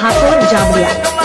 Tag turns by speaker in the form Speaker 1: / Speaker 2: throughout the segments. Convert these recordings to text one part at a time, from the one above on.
Speaker 1: ठाकुर जावड़िया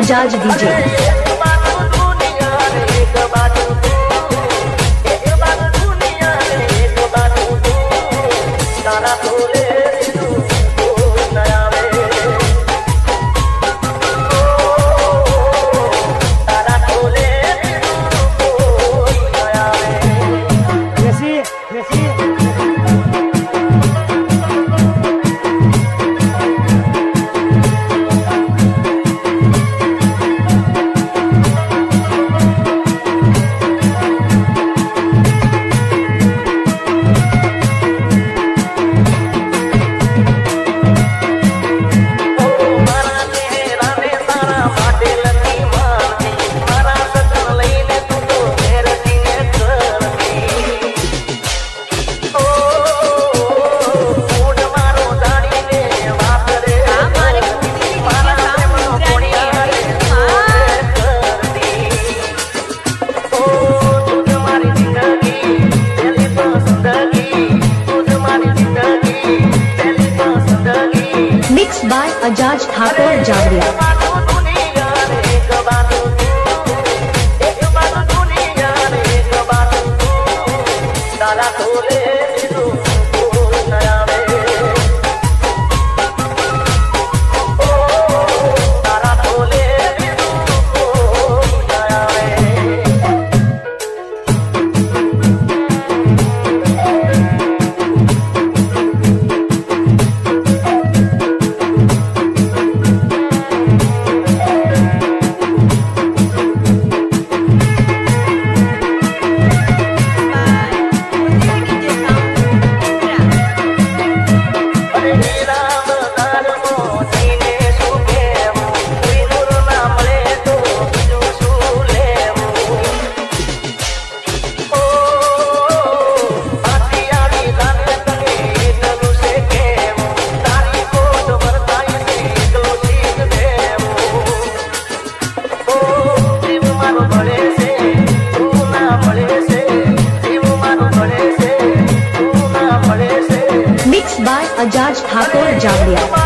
Speaker 1: अजाज दीजिए अजाज ठाकुर जागरिया। अजाज ठाकुर जावलिया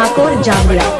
Speaker 1: Hakor Jamra.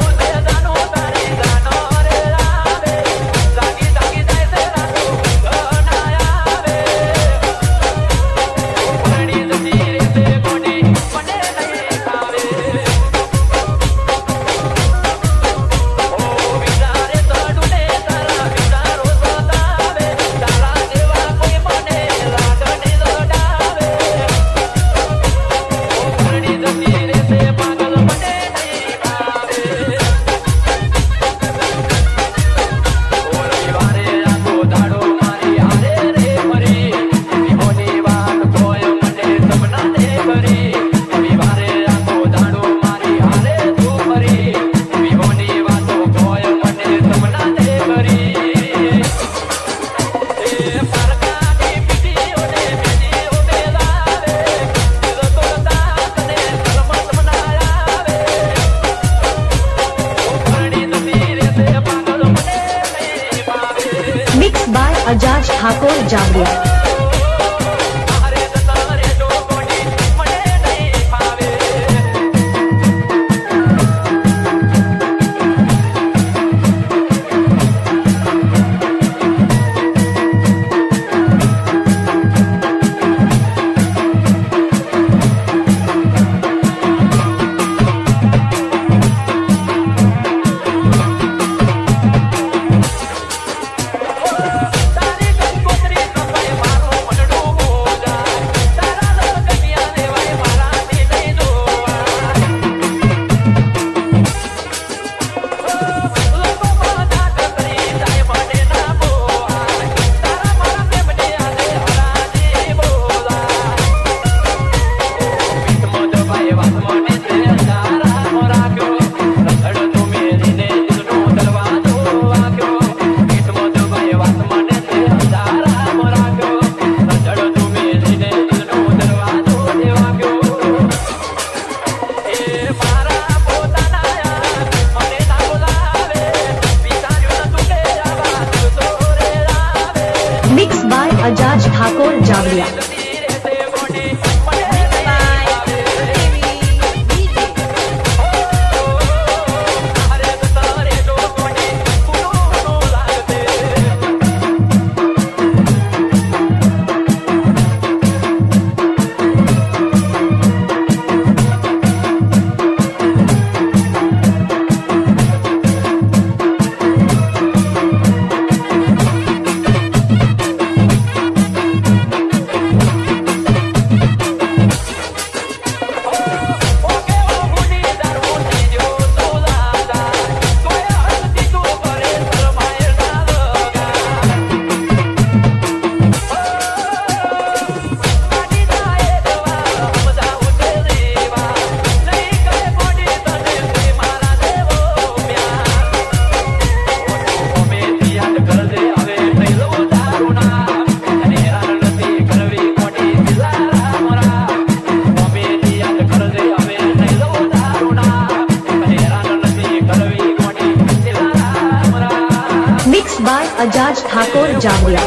Speaker 1: Thakur
Speaker 2: जामुला